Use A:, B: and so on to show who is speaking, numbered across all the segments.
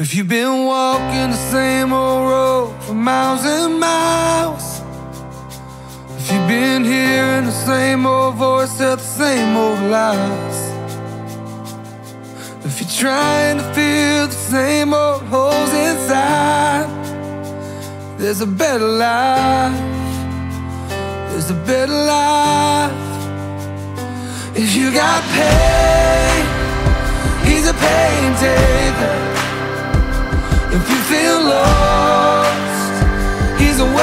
A: If you've been walking the same old road for miles and miles, if you've been hearing the same old voice tell the same old lies, if you're trying to fill the same old holes inside, there's a better life. There's a better life. If you got pain, he's a pain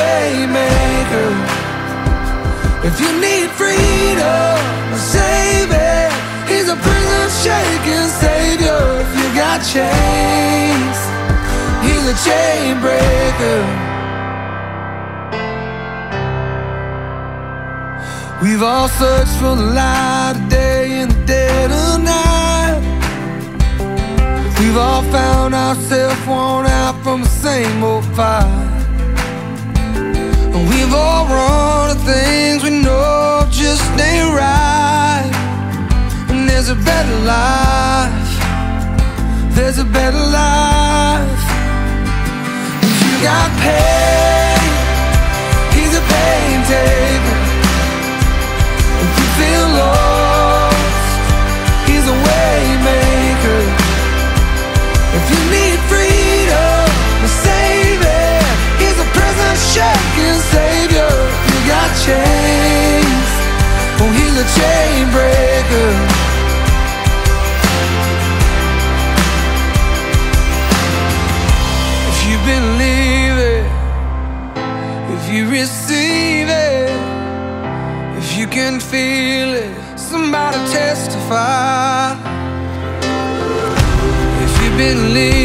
A: he's a way maker. If you need freedom, a savior, he's a prison shaking savior. If you got chains, he's a chain breaker. We've all searched for the light of day in the dead of night. We've all found ourselves worn out from the same old fight. There's a better life. There's a better life. If you got pain, he's a pain taker. If you feel lost, he's a way maker. If you need freedom, a savior, he's a prison shaking savior. If you got chains, oh, he's a chain breaker. Receive it. If you can feel it, somebody testify. If you believe